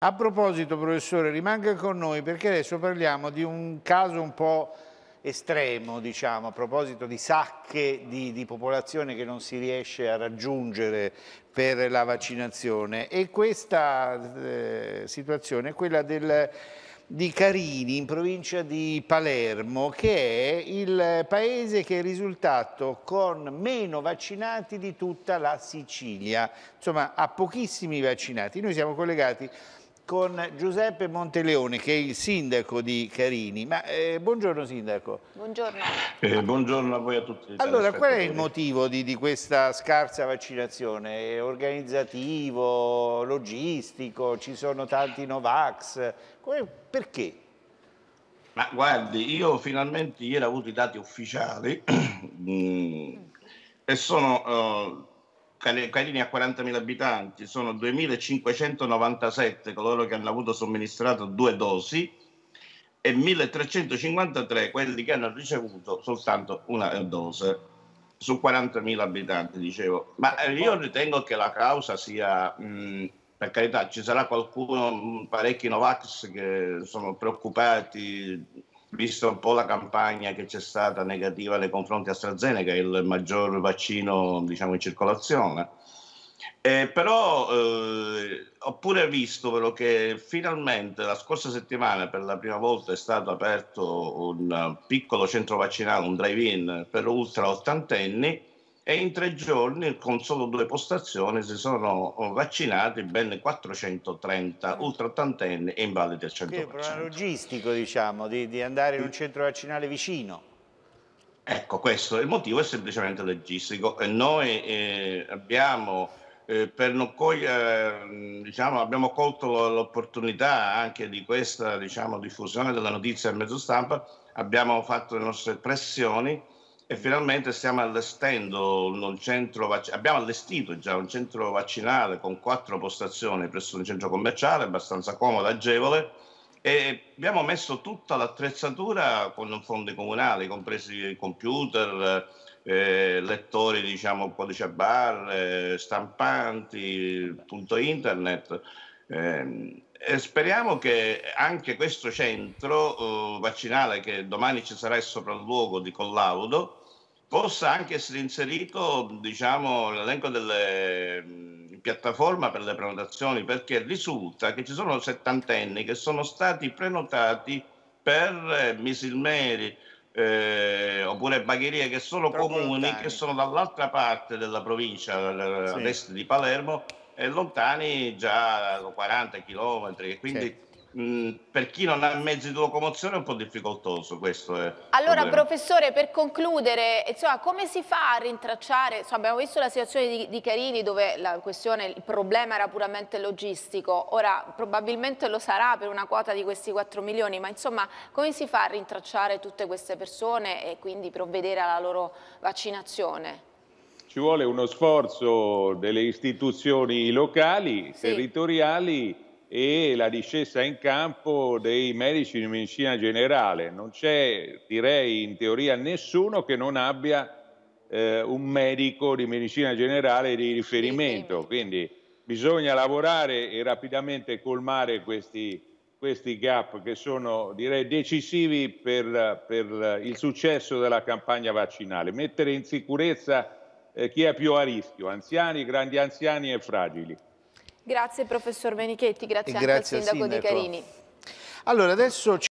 A proposito, professore, rimanga con noi perché adesso parliamo di un caso un po' estremo, diciamo, a proposito di sacche di, di, popolazione che non si riesce a raggiungere per la vaccinazione e questa eh, situazione è quella del, di Carini in provincia di Palermo che è il paese che è risultato con meno vaccinati di tutta la Sicilia, insomma ha pochissimi vaccinati. Noi siamo collegati con Giuseppe Monteleone che è il sindaco di Carini. Ma, eh, buongiorno sindaco. Buongiorno. Eh, buongiorno a voi a tutti. Allora, qual è il motivo di, di questa scarsa vaccinazione? È organizzativo, logistico, ci sono tanti Novax? Perché? Ma guardi, io finalmente ieri ho avuto i dati ufficiali mm, e sono... Uh, Carini ha 40.000 abitanti, sono 2.597 coloro che hanno avuto somministrato due dosi e 1.353 quelli che hanno ricevuto soltanto una dose su 40.000 abitanti, dicevo. Ma eh, io ritengo che la causa sia, mh, per carità, ci sarà qualcuno, parecchi Novax che sono preoccupati visto un po' la campagna che c'è stata negativa nei confronti di AstraZeneca, il maggior vaccino diciamo, in circolazione. Eh, però eh, ho pure visto però, che finalmente la scorsa settimana per la prima volta è stato aperto un piccolo centro vaccinale, un drive-in per ultra ottantenni e in tre giorni con solo due postazioni si sono vaccinati ben 430 mm. ultra ottantenni e invalidi al 100%. È un problema logistico diciamo di, di andare in un centro vaccinale vicino. Ecco, questo, il motivo è semplicemente logistico. Noi eh, abbiamo, eh, per non cogliere, diciamo, abbiamo colto l'opportunità anche di questa diciamo, diffusione della notizia al mezzo stampa, abbiamo fatto le nostre pressioni e finalmente stiamo allestendo un centro abbiamo allestito già un centro vaccinale con quattro postazioni presso un centro commerciale abbastanza comodo, agevole e abbiamo messo tutta l'attrezzatura con fondi comunali, compresi computer, eh, lettori diciamo codice a barre, stampanti, punto internet. Eh, speriamo che anche questo centro uh, vaccinale, che domani ci sarà il sopralluogo di Collaudo, possa anche essere inserito diciamo, l'elenco delle mh, piattaforme per le prenotazioni, perché risulta che ci sono settantenni che sono stati prenotati per eh, Misilmeri, eh, oppure Bagheria, che sono comuni che sono dall'altra parte della provincia, sì. ad est di Palermo, lontani già 40 chilometri. Quindi sì Mm, per chi non ha mezzi di locomozione è un po' difficoltoso questo. È allora professore per concludere, insomma, come si fa a rintracciare, insomma, abbiamo visto la situazione di, di, Carini dove la questione, il problema era puramente logistico, ora probabilmente lo sarà per una quota di questi 4 milioni, ma insomma come si fa a rintracciare tutte queste persone e quindi provvedere alla loro vaccinazione? Ci vuole uno sforzo delle istituzioni locali, sì. territoriali, e la discesa in campo dei medici di medicina generale. Non c'è, direi in teoria, nessuno che non abbia eh, un medico di medicina generale di riferimento, quindi bisogna lavorare e rapidamente colmare questi, questi gap che sono direi decisivi per, per, il successo della campagna vaccinale, mettere in sicurezza eh, chi è più a rischio, anziani, grandi anziani e fragili. Grazie professor Menichetti, grazie, grazie anche al sindaco, sindaco di Carini. Allora adesso ci